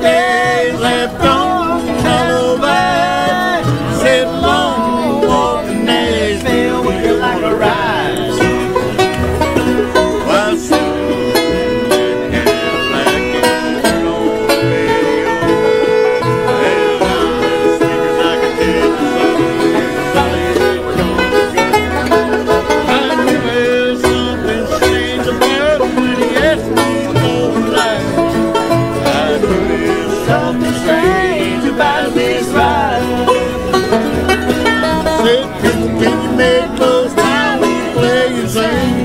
days left on. Now we play and sing.